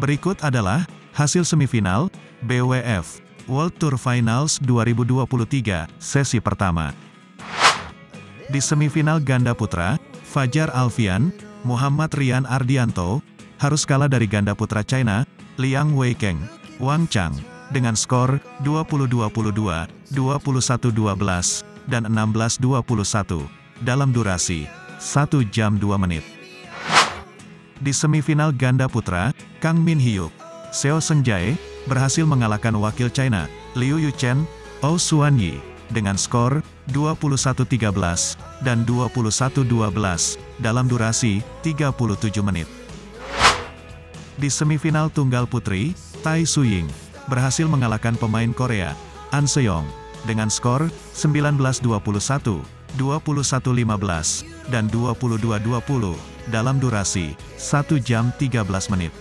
Berikut adalah hasil semifinal BWF World Tour Finals 2023 sesi pertama. Di semifinal ganda putra, Fajar Alfian, Muhammad Rian Ardianto, harus kalah dari ganda putra China, Liang Weikeng, Wang Chang, dengan skor 20-22, 21-12, dan 16-21, dalam durasi 1 jam 2 menit. Di semifinal ganda putra, Kang Min Hyuk, Seo Seung-jae, berhasil mengalahkan wakil China, Liu Yuchen, Oh Suan Yi, dengan skor 21-13 dan 21-12 dalam durasi 37 menit. Di semifinal tunggal putri, Tai Suying berhasil mengalahkan pemain Korea, An Seong, dengan skor 19-21, 21-15, dan 22-20 dalam durasi 1 jam 13 menit.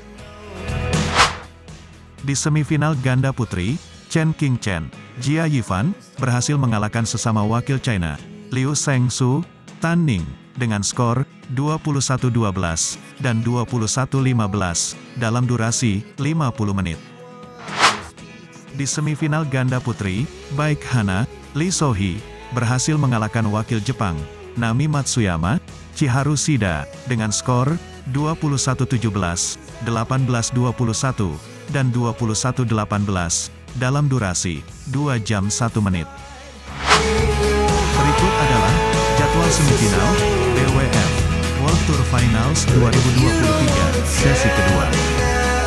Di semifinal ganda putri, Chen King Chen Jia Yifan, berhasil mengalahkan sesama wakil China, Liu Shengsu, Tan Ning, dengan skor 21-12 dan 21-15 dalam durasi 50 menit. Di semifinal ganda putri, baik Hana, Lee Sohee, berhasil mengalahkan wakil Jepang, Nami Matsuyama, Chiharu Shida, dengan skor 21-17, 18-21, dan 21-18 dalam durasi 2 jam 1 menit. Berikut adalah jadwal semifinal BWF World Tour Finals 2023 sesi kedua.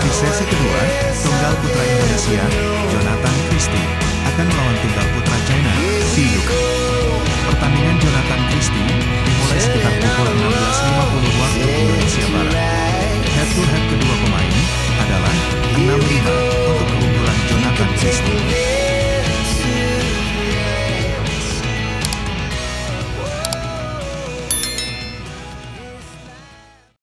Di sesi kedua, tunggal putra Indonesia, Jonathan Christie, akan melawan tunggal putra China. Pertandingan Jonathan Christie, no moleste tampoco a